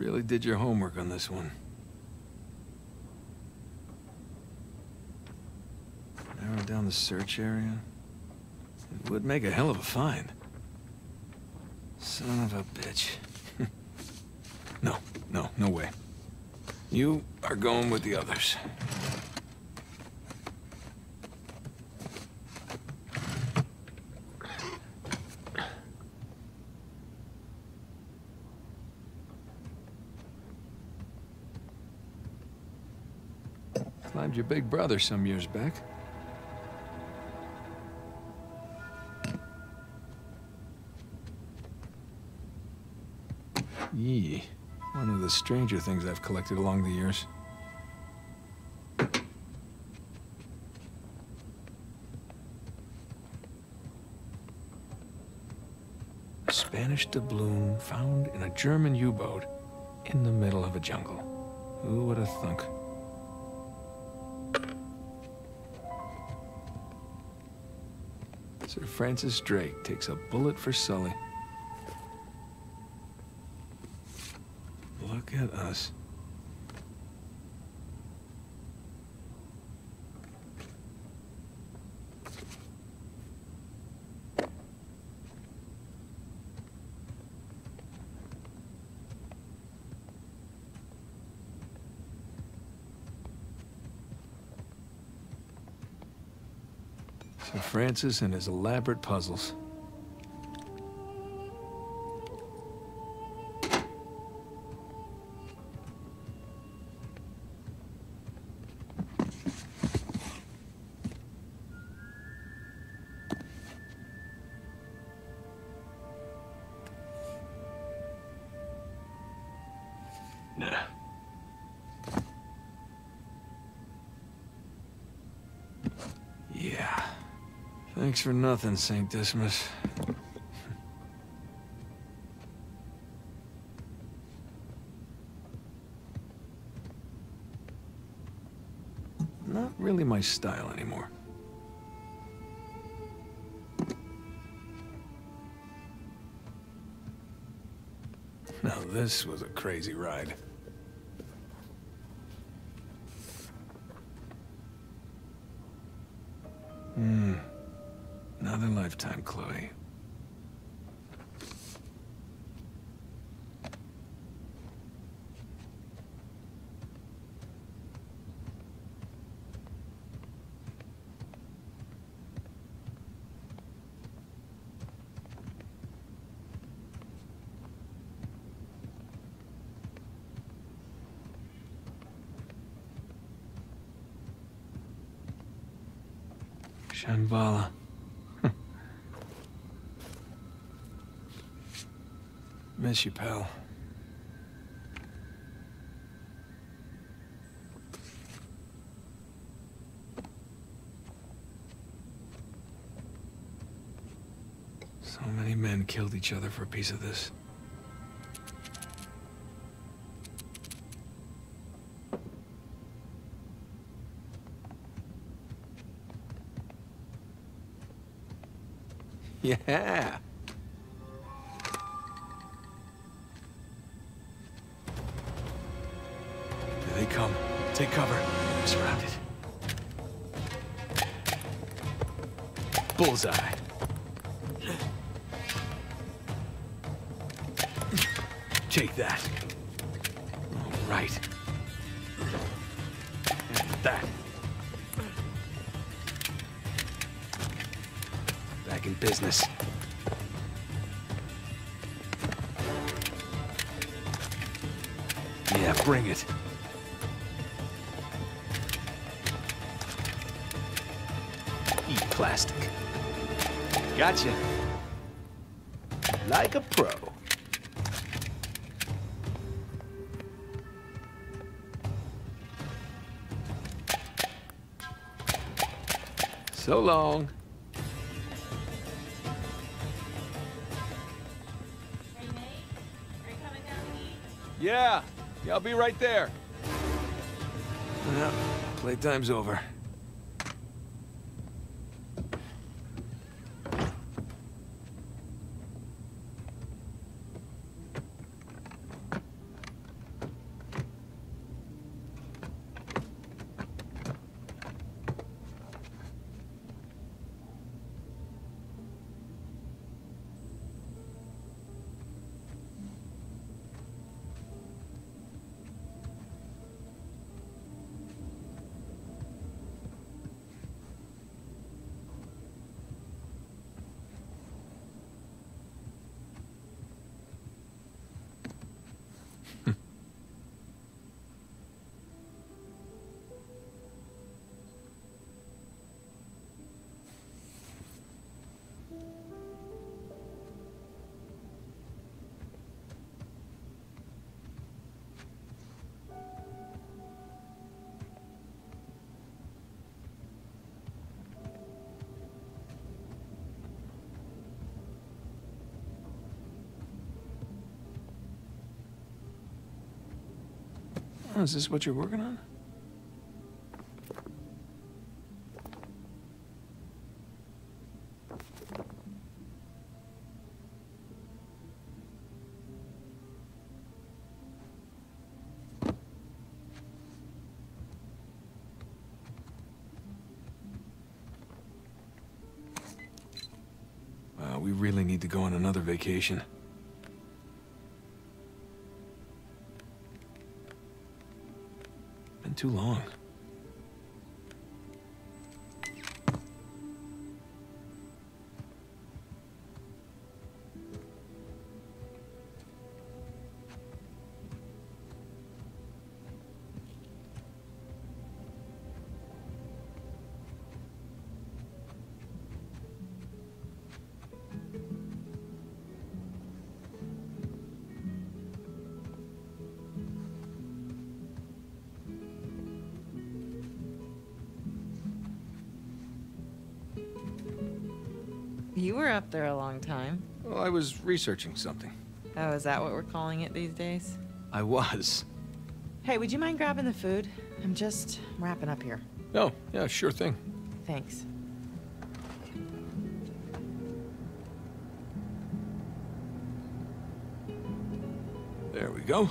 really did your homework on this one. Narrow down the search area. It would make a hell of a find. Son of a bitch. no, no, no way. You are going with the others. Climbed your big brother some years back. Yee. One of the stranger things I've collected along the years. A Spanish doubloon found in a German U-boat in the middle of a jungle. Who would have thunk? Sir Francis Drake takes a bullet for Sully. Look at us. Sir Francis and his elaborate puzzles. Thanks for nothing, St. Dismas. Not really my style anymore. Now this was a crazy ride. Lifetime, Chloe. Shambhala. Miss you, pal. So many men killed each other for a piece of this. Yeah. Take cover. We're surrounded. Bullseye. Take that. All right. And that. Back in business. Yeah, bring it. Plastic. Gotcha. Like a pro. So long. Hey, Nate, are you coming down to? Yeah, yeah, I'll be right there. Yeah, playtime's over. Oh, is this what you're working on? Wow, we really need to go on another vacation. Too long. You were up there a long time. Well, I was researching something. Oh, is that what we're calling it these days? I was. Hey, would you mind grabbing the food? I'm just wrapping up here. Oh, yeah, sure thing. Thanks. There we go.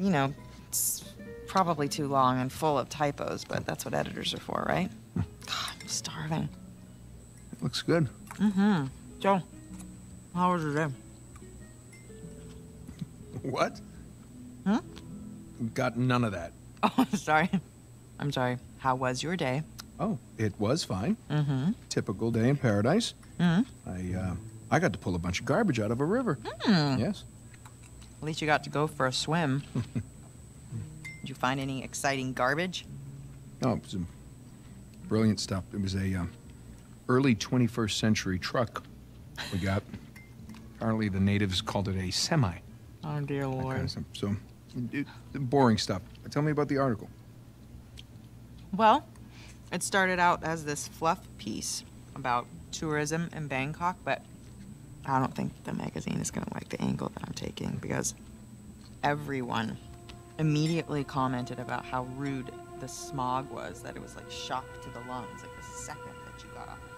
You know, it's probably too long and full of typos, but that's what editors are for, right? God, I'm starving. It looks good. Mm-hmm. Joe, how was your day? What? Huh? Got none of that. Oh, I'm sorry. I'm sorry. How was your day? Oh, it was fine. Mm-hmm. Typical day in paradise. Mm-hmm. I, uh, I got to pull a bunch of garbage out of a river. Hmm. Yes. At least you got to go for a swim. Did you find any exciting garbage? Oh, it was some brilliant stuff. It was a um, early 21st century truck we got. Apparently, the natives called it a semi. Oh, dear that kind Lord. of stuff. So, it, boring stuff. Tell me about the article. Well, it started out as this fluff piece about tourism in Bangkok, but I don't think the magazine is going to like the angle that I'm taking because everyone immediately commented about how rude the smog was, that it was like shock to the lungs, like the second that you got off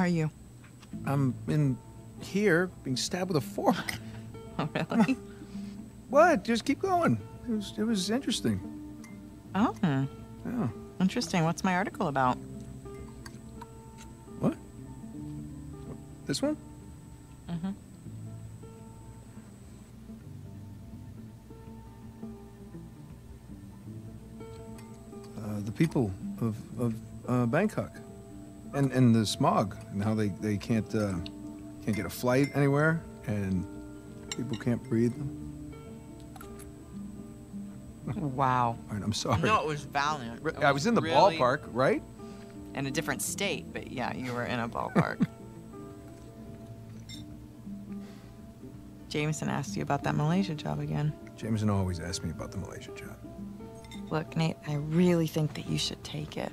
are you? I'm in here being stabbed with a fork. Oh, really? What? Just keep going. It was, it was interesting. Oh, Yeah. interesting. What's my article about? What? This one? Mm-hmm. Uh, the people of, of uh, Bangkok. And, and the smog and how they, they can't, uh, can't get a flight anywhere and people can't breathe. Wow. All right, I'm sorry. No, it was valiant. Re- It I was in the really- ballpark, right? In a different state, but yeah, you were in a ballpark. Jameson asked you about that Malaysia job again. Jameson always asks me about the Malaysia job. Look, Nate, I really think that you should take it.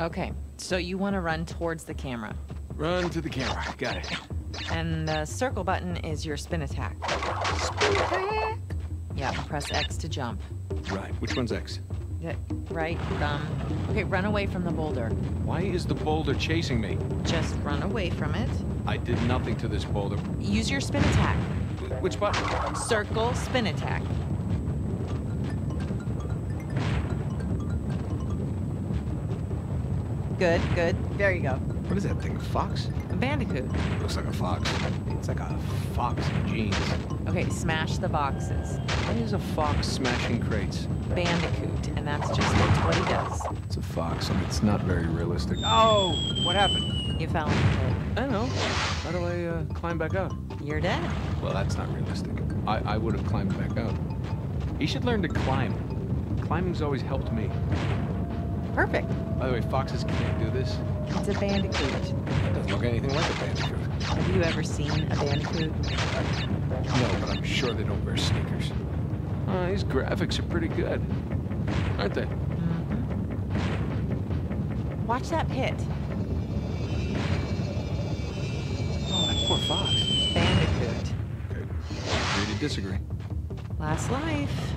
Okay, so you want to run towards the camera. Run to the camera. Got it. And the circle button is your spin attack. Spin attack? Yeah, press X to jump. Right. Which one's X? Yeah, Right thumb. Okay, run away from the boulder. Why is the boulder chasing me? Just run away from it. I did nothing to this boulder. Use your spin attack. Wh- Which button? Circle, spin attack. Good, good. There you go. What is that thing? A fox? A bandicoot. Looks like a fox. It's like a fox in jeans. Okay, smash the boxes. Why is a fox smashing crates? Bandicoot, and that's just that's what he does. It's a fox, and it's not very realistic. Oh, what happened? You fell in the pit. I don't know. How do I uh, climb back up? You're dead. Well, that's not realistic. I, I would have climbed back up. He should learn to climb. Climbing's always helped me. Perfect. By the way, foxes can't do this. It's a bandicoot. It doesn't look anything like a bandicoot. Have you ever seen a bandicoot? No, but I'm sure they don't wear sneakers. Uh, these graphics are pretty good, aren't they? Watch that pit. Oh, that poor fox. Bandicoot. Okay. Agree to disagree. Last life.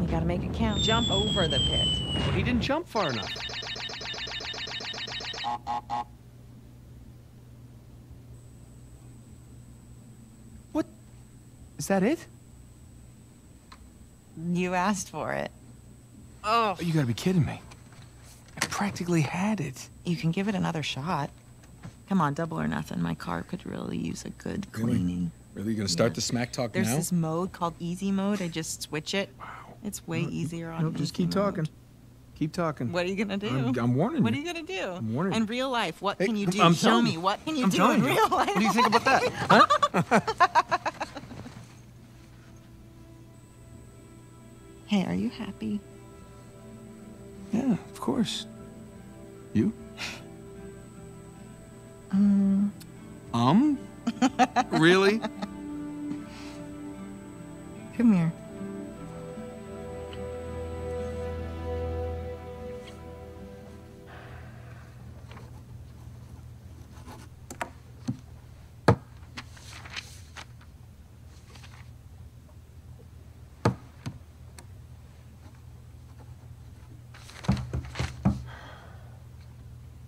You gotta make it count. Jump over the pit. Well, he didn't jump far enough. What? Is that it? You asked for it. Oh, you gotta be kidding me. I practically had it. You can give it another shot. Come on, double or nothing. My car could really use a good Really? cleaning. Really? You gonna start Yeah. the smack talk There's now? this mode called easy mode. I just switch it. Wow. It's way easier on No, just keep mode. talking. Keep talking. What are you gonna do? I'm, I'm warning what are you. you gonna do? I'm warning In real life, what Hey, can you do? I'm Show me. you. What can you I'm do in you. real life? What do you think about that? Huh? Hey, are you happy? Yeah, of course. You? Um, Um? really? come here.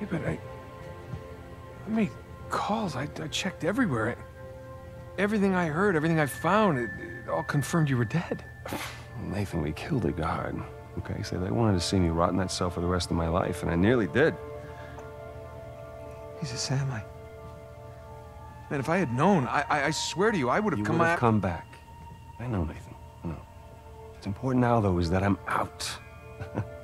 Yeah, but I. I made calls. I, I checked everywhere. everything I heard, everything I found, it, it all confirmed you were dead. Nathan, we killed a guard. Okay, so they wanted to see me rot in that cell for the rest of my life, and I nearly did. Jesus, Sam, I. Man, if I had known, I, I, I swear to you, I would have You come would have come back. I know, Nathan. I know. What's important now, though, is that I'm out.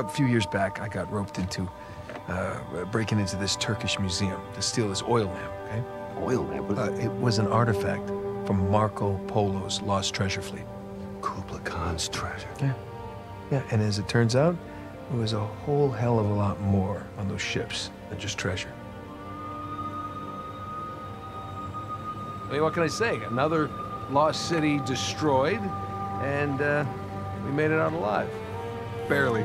A few years back, I got roped into uh, breaking into this Turkish museum to steal this oil lamp, okay? Oil lamp. Uh, it was an artifact from Marco Polo's lost treasure fleet. Kubla Khan's treasure. Yeah. Yeah, and as it turns out, there was a whole hell of a lot more on those ships than just treasure. I mean, what can I say? Another lost city destroyed, and uh, we made it out alive. Barely.